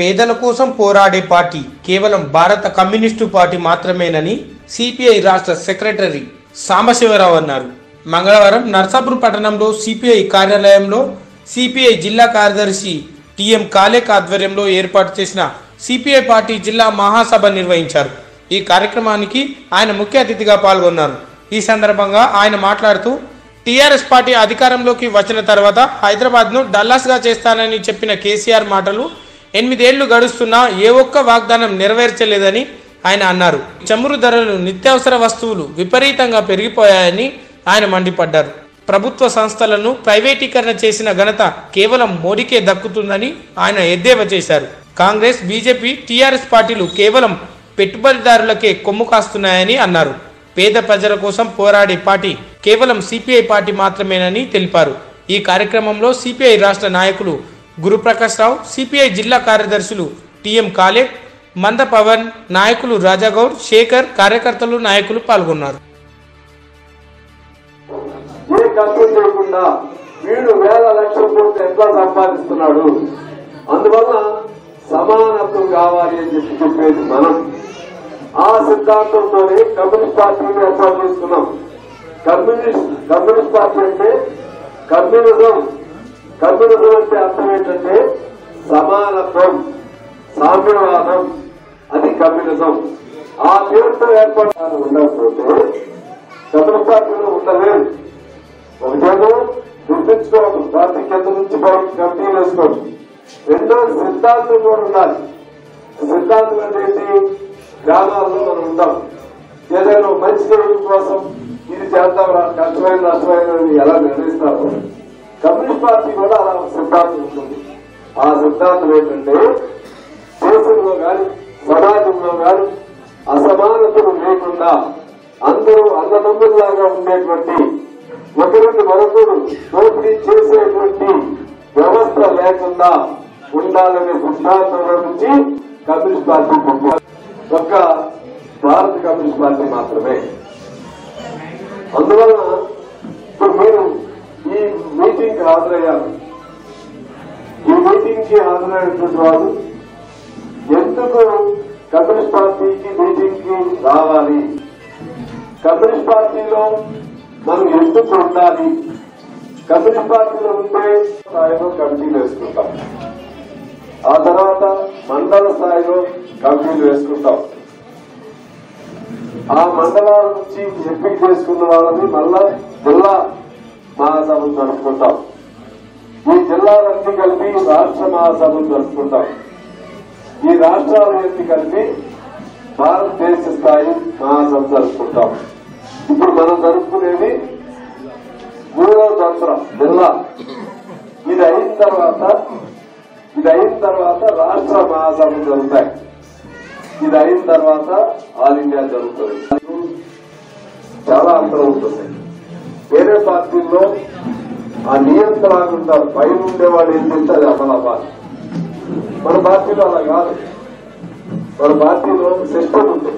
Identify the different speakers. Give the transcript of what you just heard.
Speaker 1: పేదల కోసం పోరాడే పార్టీ కేవలం భారత కమ్యూనిస్టు పార్టీ మాత్రమేనని సిపిఐ రాష్ట్ర సెక్రటరీ సాంబశివరావు అన్నారు. మంగళవారం నర్సాపూర్ పట్టణంలో సిపిఐ కార్యాలయంలో సిపిఐ జిల్లా కార్యదర్శి టిఎం కాలేక్ ఆధ్వర్యంలో ఏర్పాటు చేసిన సిపిఐ పార్టీ జిల్లా మహాసభ నిర్వహించారు. ఈ కార్యక్రమానికి ఆయన ముఖ్య అతిథిగా పాల్గొన్నారు. ఈ సందర్భంగా ఆయన మాట్లాడుతూ టీఆర్ఎస్ పార్టీ అధికారంలోకి వచ్చిన తర్వాత హైదరాబాద్ను డల్లాస్గా చేస్తానని చెప్పిన కేసీఆర్ మాటలు ఎనిమిదేళ్ళు గడుస్తున్నా ఏ ఒక్క వాగ్దానం నెరవేర్చలేదని ఆయన అన్నారు. చమురు ధరలు నిత్యావసర వస్తువులు విపరీతంగా పెరిగిపోయాయని ఆయన మండిపడ్డారు. ప్రభుత్వ సంస్థలను ప్రైవేటీకరణ చేసిన ఘనత కేవలం మోడీకే దక్కుతుందని ఆయన ఎద్దేవా చేశారు. కాంగ్రెస్ బీజేపీ టీఆర్ఎస్ పార్టీలు కేవలం పెట్టుబడిదారులకే కొమ్ము కాస్తున్నాయని అన్నారు. పేద ప్రజల కోసం పోరాడే పార్టీ కేవలం సిపిఐ పార్టీ మాత్రమేనని తెలిపారు. ఈ కార్యక్రమంలో సిపిఐ రాష్ట్ర నాయకులు గురుప్రకాష్ రావు సిపిఐ జిల్లా కార్యదర్శులు టిఎం కాలేట్ మంద పవన్ నాయకులు రాజాగౌడ్ శేఖర్ కార్యకర్తలు నాయకులు పాల్గొన్నారు.
Speaker 2: వీడు వేల లక్షల కోట్లు ఎట్లా సంపాదిస్తున్నాడు? అందువల్ల సమానత్వం కావాలి అని చెప్పి చెప్పేది మనం. ఆ సిద్ధాంతంతోనే కమ్యూనిస్ట్ పార్టీని ఏర్పాటు చేసుకున్నాం. కమ్యూనిస్ట్ కమ్యూనిస్ట్ పార్టీ అంటే కమ్యూనిజం. కమ్యూనిజం గురించి అర్థం ఏంటంటే సమానత్వం సామ్యవాదం అది కమ్యూనిజం. ఆ పేరుతో ఏర్పడాలని ఉండకపోతే కమ్యూనిస్ట్ పార్టీలో ఉండలేదు ఒకటేమో గుర్తించుకోవడం పార్టీ కింద నుంచి బయట కమిటీ వేసుకోవడం రెండో సిద్ధాంతం కూడా ఉండాలి. సిద్ధాంతం అంటే ఏంటి? గ్రామాల్లో మనం ఉంటాం ఏదైనా మంచి చేయడం కోసం ఇది చేద్దాం కష్టమైన నష్టమైన ఎలా నిర్ణయిస్తారో కమ్యూనిస్ట్ పార్టీ కూడా అలా సిద్ధాంతం ఉంటుంది ఆ సిద్ధాంతం ఏంటంటే దేశంలో గాని సమాజంలో గాని అసమానతలు లేకుండా అందరూ అన్నదమ్ముల్లాగా ఉండేటువంటి ఒకరిని మరొకరు దోపిడీ చేసేటువంటి వ్యవస్థ లేకుండా ఉండాలనే సిద్ధాంతంలో నుంచి కమ్యూనిస్ట్ పార్టీ పుట్టింది. ఒక్క భారత కమ్యూనిస్ట్ పార్టీ మాత్రమే అందువలన మీటింగ్కి ఈ మీటింగ్కి హాజరైనటువంటి వారు ఎందుకు కమ్యూనిస్ట్ పార్టీకి మీటింగ్కి రావాలి? కమ్యూనిస్ట్ పార్టీలో మనం ఎందుకు ఉండాలి? కమ్యూనిస్ట్ పార్టీలో ఉంటే స్థాయిలో కమిటీలు వేసుకుంటాం. ఆ తర్వాత మండల స్థాయిలో కమిటీలు వేసుకుంటాం. ఆ మండలాల నుంచి ఎంపిక చేసుకున్న వాళ్ళని మళ్ళా జిల్లా మహాసభలు జరుపుకుంటాం. ఈ జిల్లాలన్నీ కలిపి రాష్ట్ర మహాసభలు జరుపుకుంటాం. ఈ రాష్ట్రాలన్నీ కలిపి భారతదేశ స్థాయి మహాసభ జరుపుకుంటాం. ఇప్పుడు మనం జరుపుకునేది మూడో సంవత్సరం జిల్లా. ఇది అయిన తర్వాత ఇది అయిన తర్వాత రాష్ట్ర మహాసభలు జరుగుతాయి. ఇది అయిన తర్వాత ఆల్ ఇండియా జరుగుతుంది. చాలా అంతరం ఉంటుంది. పార్టీల్లో ఆ నియంత్రణ ఉంటారు పైన ఉండేవాడు ఏం చేస్తే అది అమలు మన పార్టీలో అలా కాదు. మన పార్టీలో సిస్టమ్ ఉంటుంది.